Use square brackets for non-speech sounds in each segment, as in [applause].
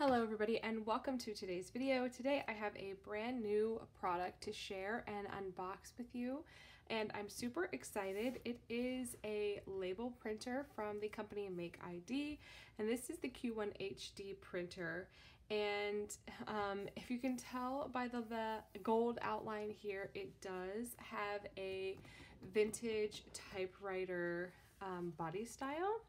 Hello everybody and welcome to today's video. Today I have a brand new product to share and unbox with you and I'm super excited. It is a label printer from the company MakeID and this is the Q1 HD printer and um, if you can tell by the, the gold outline here it does have a vintage typewriter um, body style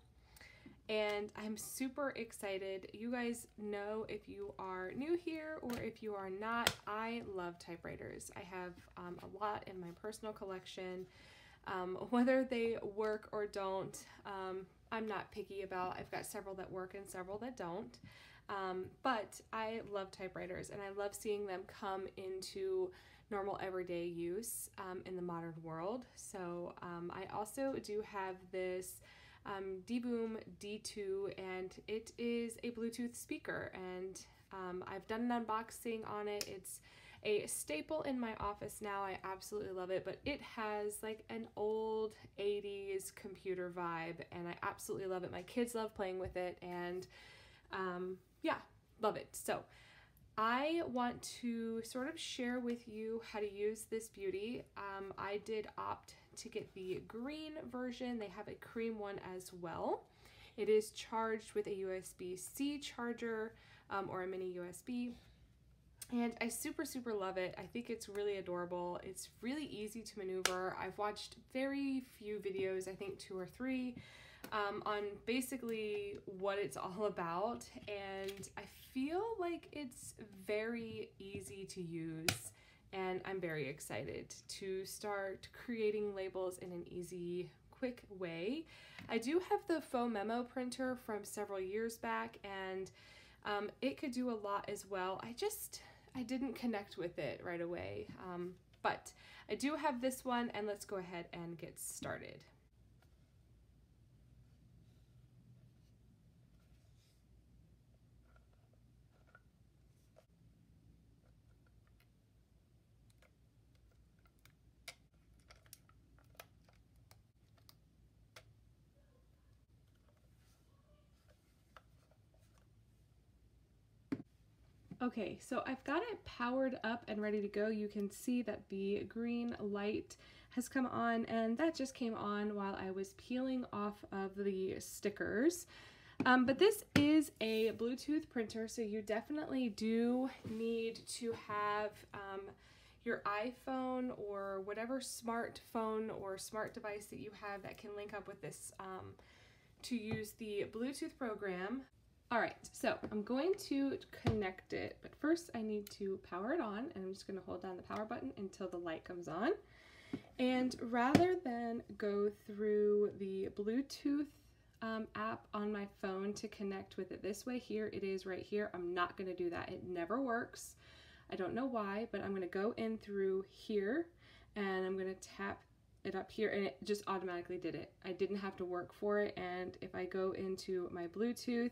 and I'm super excited. You guys know if you are new here or if you are not, I love typewriters. I have um, a lot in my personal collection. Um, [laughs] whether they work or don't, um, I'm not picky about. I've got several that work and several that don't. Um, but I love typewriters and I love seeing them come into normal everyday use um, in the modern world. So um, I also do have this um, Divoom Ditoo and it is a Bluetooth speaker and um, I've done an unboxing on it. It's a staple in my office now. I absolutely love it, but it has like an old 80s computer vibe and I absolutely love it. My kids love playing with it and um, yeah, love it. So I want to sort of share with you how to use this beauty. Um, I did opt to get the green version. They have a cream one as well. It is charged with a USB-C charger um, or a mini USB. And I super, super love it. I think it's really adorable. It's really easy to maneuver. I've watched very few videos, I think two or three, um, on basically what it's [laughs] all about. And I feel like it's very easy to use and I'm very excited to start creating labels in an easy, quick way. I do have the Phomemo printer from several years back and um, it could do a lot as well. I just, I didn't connect with it right away. Um, but I do have this one and let's go ahead and get started. Okay, so I've got it powered up and ready to go. You can see that the green light has come on and that just came on while I was peeling off of the stickers. Um, but this is a Bluetooth printer, so you definitely do need to have um, your iPhone or whatever smartphone or smart device that you have that can link up with this um, to use the Bluetooth program. All right, so I'm going to connect it, but first I need to power it on and I'm just gonna hold down the power button until the light comes on. And rather than go through the Bluetooth um, app on my phone to connect with it this way, here it is right here. I'm not gonna do that, it never works. I don't know why, but I'm gonna go in through here and I'm gonna tap it up here and it just automatically did it. I didn't have to work for it and if I go into my Bluetooth,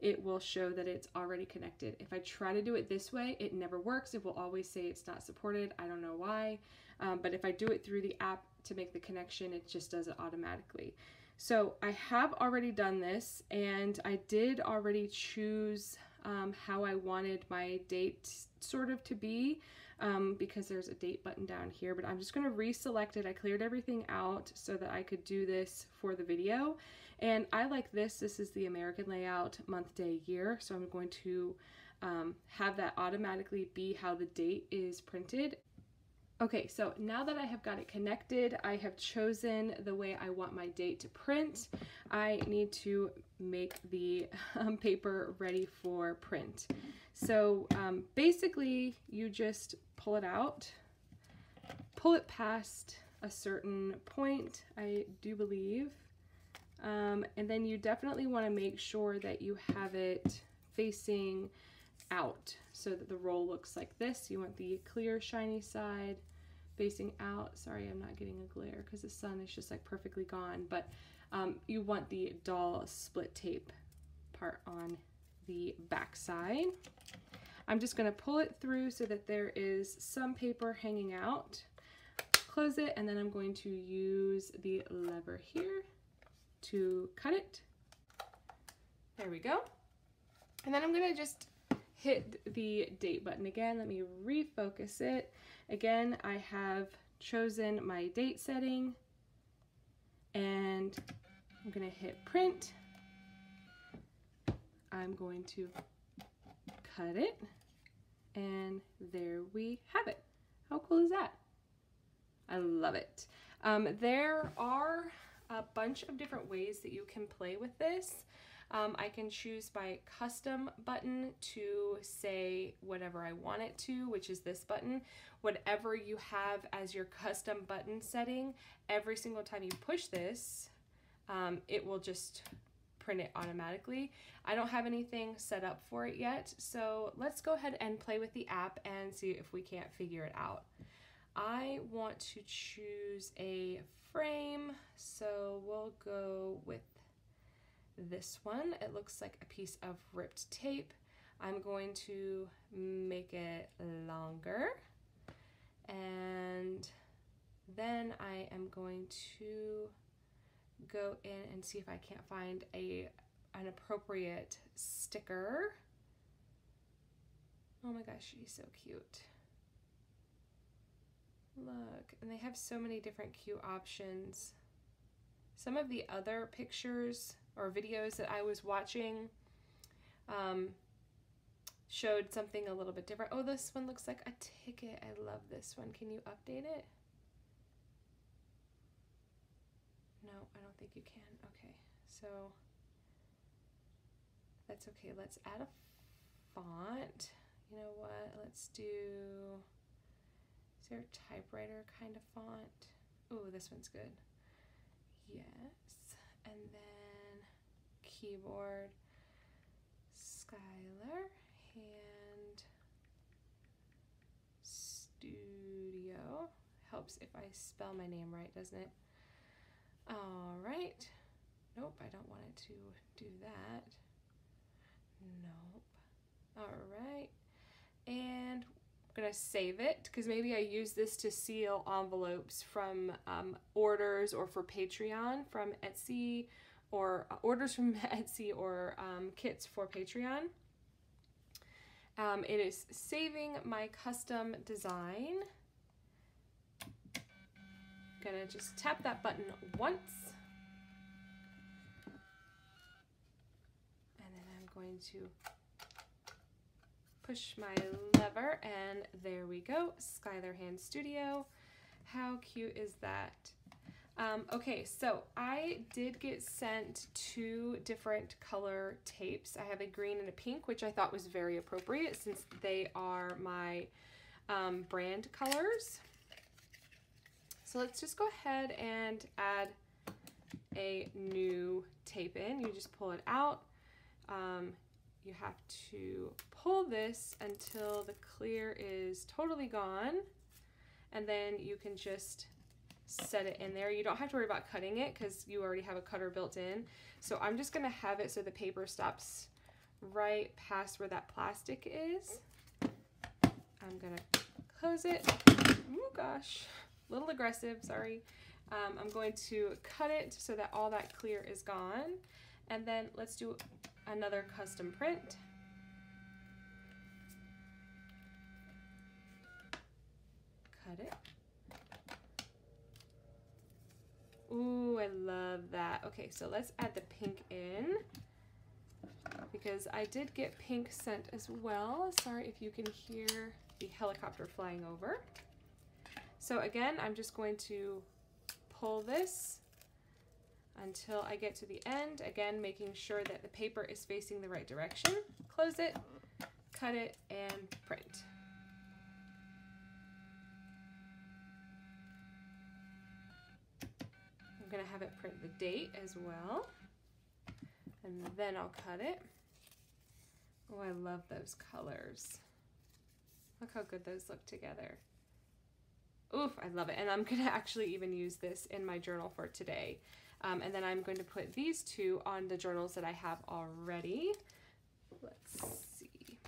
it will show that it's already connected. If I try to do it this way, it never works. It will always say it's not supported. I don't know why. Um, but if I do it through the app to make the connection, it just does it automatically. So I have already done this and I did already choose um, how I wanted my date sort of to be um, because there's a date button down here, but I'm just gonna reselect it. I cleared everything out so that I could do this for the video. And I like this. This is the American layout, month, day, year. So I'm going to um, have that automatically be how the date is printed. Okay, so now that I have got it connected, I have chosen the way I want my date to print. I need to make the [laughs] um, paper ready for print. So um, basically you just pull it out, pull it past a certain point, I do believe, um, and then you definitely want to make sure that you have it facing out so that the roll looks like this. You want the clear shiny side facing out. Sorry, I'm not getting a glare because the sun is just like perfectly gone, but um, you want the doll split tape part on the back side. I'm just going to pull it through so that there is some paper hanging out. Close it and then I'm going to use the lever here to cut it. There we go. And then I'm gonna just hit the date button again. Let me refocus it. Again, I have chosen my date setting and I'm gonna hit print. I'm going to cut it and there we have it. How cool is that? I love it. Um, there are a bunch of different ways that you can play with this. Um, I can choose my custom button to say whatever I want it to, which is this button. Whatever you have as your custom button setting, every single time you push this, um, it will just print it automatically. I don't have anything set up for it yet, so let's go ahead and play with the app and see if we can't figure it out. I want to choose a frame, so we'll go with this one. It looks like a piece of ripped tape. I'm going to make it longer and then I am going to go in and see if I can't find a an appropriate sticker. Oh my gosh, she's so cute. Look, and they have so many different cute options. Some of the other pictures or videos that I was watching um, showed something a little bit different. Oh, this one looks like a ticket. I love this one. Can you update it? No, I don't think you can. Okay, so that's okay. Let's add a font. You know what? Let's do, is there a typewriter kind of font? Oh, this one's good. Yes. And then keyboard, Skylar, hand, studio. Helps if I spell my name right, doesn't it? All right. Nope, I don't want it to do that. Nope. All right. And I'm to save it because maybe I use this to seal envelopes from um, orders or for Patreon from Etsy or uh, orders from [laughs] Etsy or um, kits for Patreon. Um, it is saving my custom design gonna just tap that button once. And then I'm going to push my lever and there we go, Skylar Hand Studio. How cute is that? Um, okay, so I did get sent two different color tapes. I have a green and a pink, which I thought was very appropriate since they are my um, brand colors. So let's just go ahead and add a new tape in. You just pull it out. Um, you have to pull this until the clear is totally gone. And then you can just set it in there. You don't have to worry about cutting it because you already have a cutter built in. So I'm just gonna have it so the paper stops right past where that plastic is. I'm gonna close it. Oh gosh little aggressive, sorry. Um, I'm going to cut it so that all that clear is gone. And then let's do another custom print. Cut it. Ooh, I love that. Okay, so let's add the pink in because I did get pink sent as well. Sorry if you can hear the helicopter flying over. So again, I'm just going to pull this until I get to the end, again making sure that the paper is facing the right direction. Close it, cut it, and print. I'm going to have it print the date as well, and then I'll cut it. Oh, I love those colors. Look how good those look together. Oof, I love it. And I'm gonna [laughs] actually even use this in my journal for today. Um, and then I'm going to put these two on the journals that I have already. Let's see.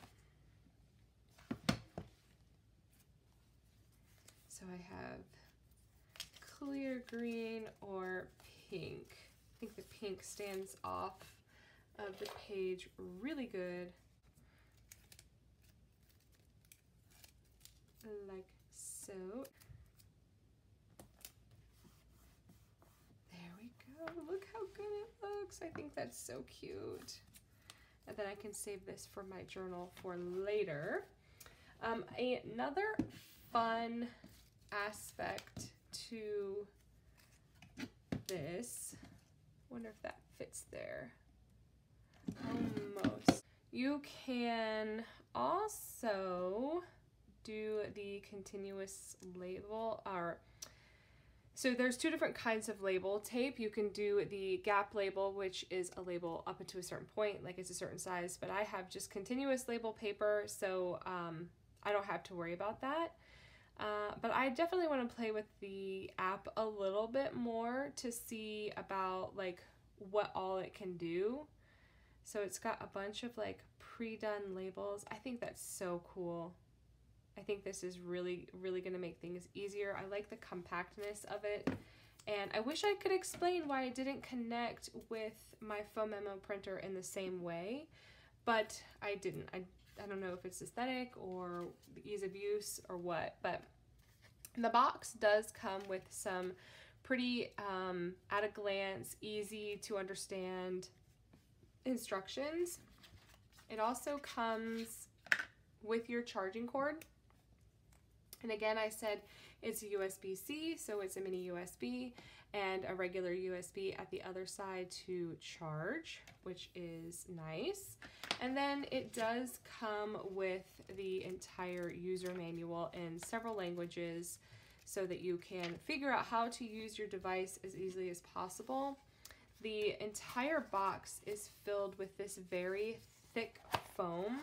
So I have clear green or pink. I think the pink stands off of the page really good. Like so. There. Look how good it looks. I think that's so cute. And then I can save this for my journal for later. Um, another fun aspect to this, wonder if that fits there. Almost. You can also do the continuous label or so there's two different kinds of label tape. You can do the gap label, which is a label up to a certain point, like it's a certain size, but I have just continuous label paper, so um, I don't have to worry about that. Uh, but I definitely want to play with the app a little bit more to see about like what all it can do. So it's got a bunch of like pre-done labels. I think that's so cool. I think this is really, really going to make things easier. I like the compactness of it. And I wish I could explain why I didn't connect with my Phomemo printer in the same way, but I didn't. I, I don't know if it's aesthetic or ease of use or what, but the box does come with some pretty um, at a glance, easy to understand instructions. It also comes with your charging cord. And again, I said it's a USB-C, so it's a mini USB and a regular USB at the other side to charge, which is nice. And then it does come with the entire user manual in several languages so that you can figure out how to use your device as easily as possible. The entire box is filled with this very thick foam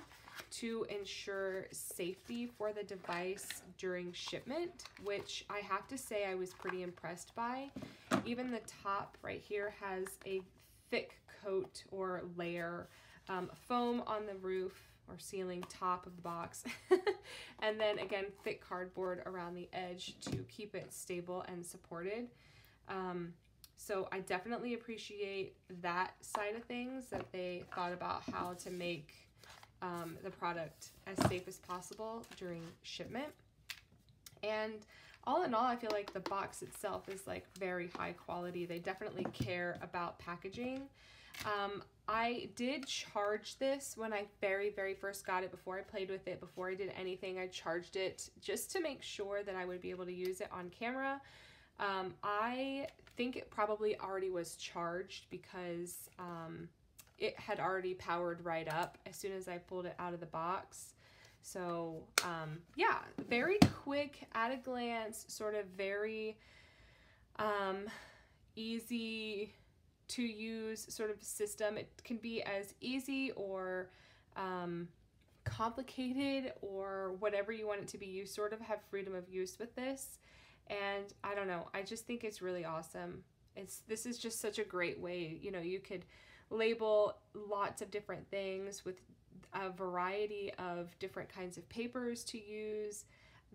to ensure safety for the device during shipment, which I have to say I was pretty impressed by. Even the top right here has a thick coat or layer um, foam on the roof or ceiling top of the box [laughs] and then again thick cardboard around the edge to keep it stable and supported um, so I definitely appreciate that side of things that they thought about how to make um, the product as safe as possible during shipment. And all in all, I feel like the box itself is like very high quality. They definitely care about packaging. Um, I did charge this when I very, very first got it, before I played with it, before I did anything, I charged it just to make sure that I would be able to use it on camera. Um, I think it probably already was charged because um, it had already powered right up as soon as I pulled it out of the box. So um, yeah, very quick at a glance, sort of very um, easy to use sort of system. It can be as easy or um, complicated or whatever you want it to be. You sort of have freedom of use with this. And I don't know, I just think it's really awesome. It's this is just such a great way. You know, you could label lots of different things with a variety of different kinds of papers to use.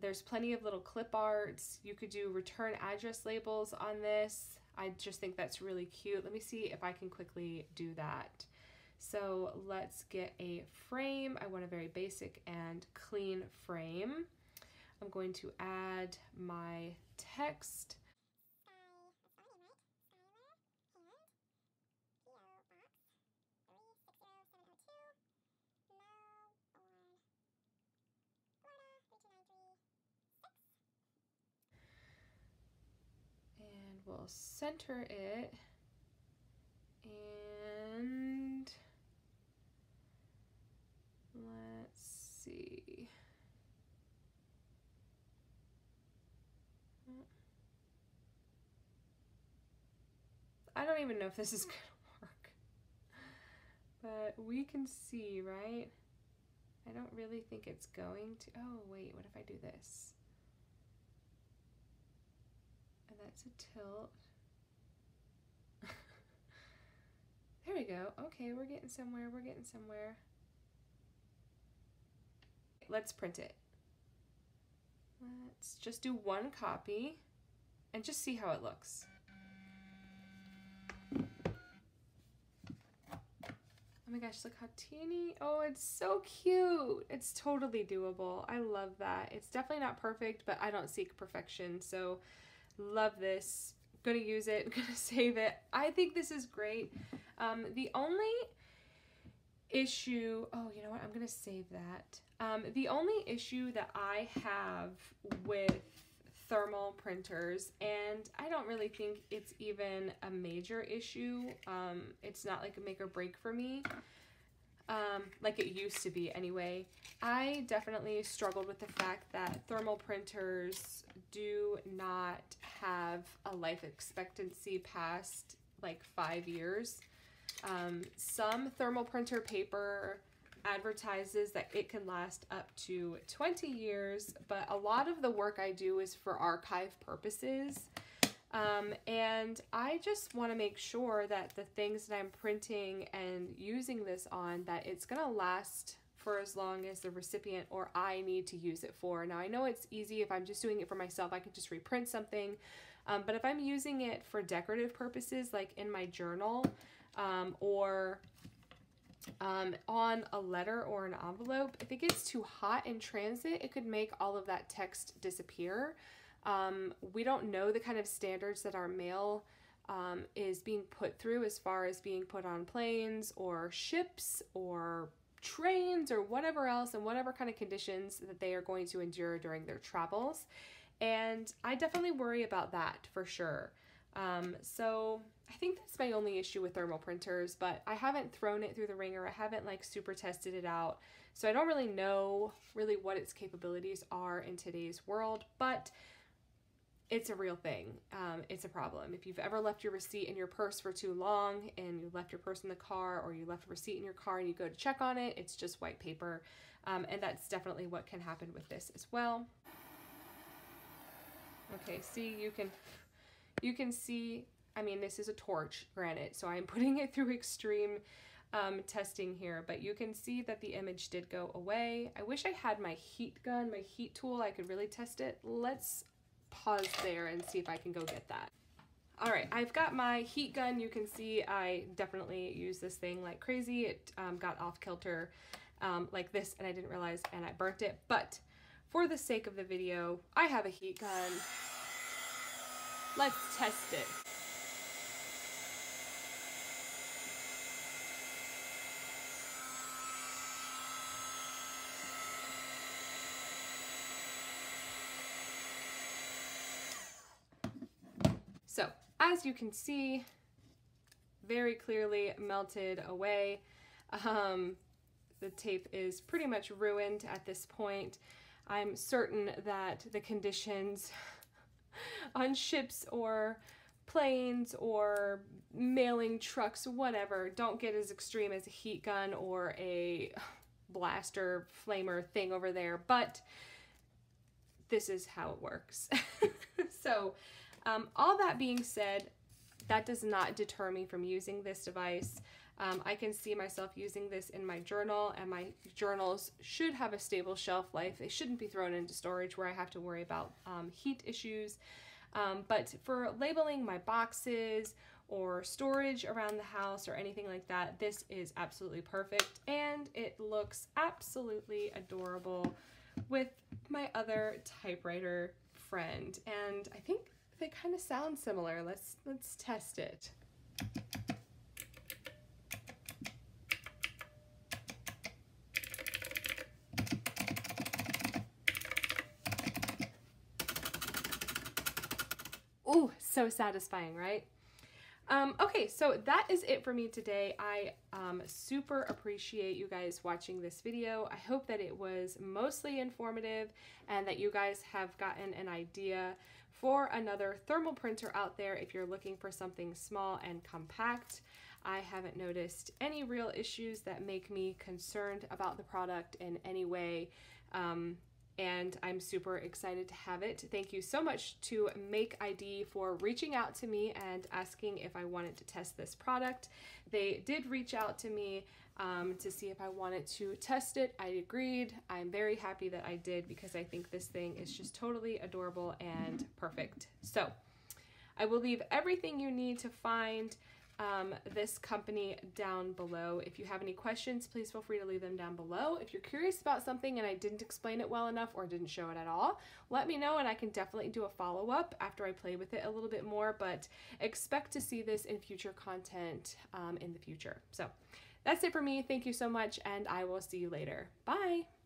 There's plenty of little clip arts. You could do return address labels on this. I just think that's really cute. Let me see if I can quickly do that. So let's get a frame. I want a very basic and clean frame. I'm going to add my text. We'll center it and let's see. I don't even know if this is gonna [laughs] work. But we can see, right? I don't really think it's going to. Oh, wait, what if I do this? And that's a tilt. [laughs] there we go. Okay, we're getting somewhere. We're getting somewhere. Let's print it. Let's just do one copy and just see how it looks. Oh my gosh, look how teeny. Oh, it's so cute. It's totally doable. I love that. It's definitely not perfect, but I don't seek perfection. So love this. Gonna use it, [laughs] gonna save it. I think this is great. Um, the only issue, oh, you know what? I'm gonna save that. Um, the only issue that I have with thermal printers and I don't really think it's even a major issue. Um, it's not like a make or break for me. Um, like it used to be anyway. I definitely struggled with the fact that thermal printers do not have a life expectancy past like five years. Um, some thermal printer paper advertises that it can last up to 20 years, but a lot of the work I do is for archive purposes. Um, and I just want to make sure that the things that I'm printing and using this on, that it's going to last for as long as the recipient or I need to use it for. Now, I know it's easy if I'm just doing it for myself, I can just reprint something. Um, but if I'm using it for decorative purposes, like in my journal um, or um, on a letter or an envelope, if it gets too hot in transit, it could make all of that text disappear. Um, we don't know the kind of standards that our mail um, is being put through as far as being put on planes or ships or trains or whatever else and whatever kind of conditions that they are going to endure during their travels. And I definitely worry about that for sure. Um, so I think that's my only issue with thermal printers, but I haven't thrown it through the ringer. I haven't like super tested it out. So I don't really know really what its capabilities are in today's world, but it's a real thing. Um, it's a problem. If you've ever left your receipt in your purse for too long and you left your purse in the car or you left a receipt in your car and you go to check on it, it's just white paper. Um, and that's definitely what can happen with this as well. Okay, see, you can, you can see, I mean, this is a torch, granted, so I'm [laughs] putting it through extreme um, testing here, but you can see that the image did go away. I wish I had my heat gun, my heat tool, I could really test it. Let's pause there and see if I can go get that. All right, I've got my heat gun. You can see I definitely use this thing like crazy. It um, got off kilter um, like this and I didn't realize and I burnt it. But for the sake of the video, I have a heat gun. Let's test it. So as you can see, very clearly melted away. Um, the tape is pretty much ruined at this point. I'm certain that the conditions [laughs] on ships or planes or mailing trucks, whatever, don't get as extreme as a heat gun or a [laughs] blaster flamer thing over there, but this is how it works. [laughs] so um, all that being said, that does not deter me from using this device. Um, I can see myself using this in my journal, and my journals should have a stable shelf life. They shouldn't be thrown into storage where I have to worry about um, heat issues. Um, but for labeling my boxes or storage around the house or anything like that, this is absolutely perfect. And it looks absolutely adorable with my other typewriter friend. And I think they kind of sound similar. Let's let's test it. Ooh, so satisfying, right? Um, okay, so that is it for me today. I um, super appreciate you guys watching this video. I hope that it was mostly informative and that you guys have gotten an idea for another thermal printer out there if you're looking for something small and compact. I haven't noticed any real issues that make me concerned about the product in any way. Um, and I'm super excited to have it. Thank you so much to MakeID for reaching out to me and asking if I wanted to test this product. They did reach out to me um, to see if I wanted to test it. I agreed. I'm very happy that I did because I think this thing is just totally adorable and perfect. So I will leave everything you need to find um, this company down below. If you have any questions, please feel free to leave them down below. If you're curious about something and I didn't explain it well enough or didn't show it at all, let me know and I can definitely do a follow up after I play with it a little bit more. But expect to see this in future content um, in the future. So that's it for me. Thank you so much, and I will see you later. Bye.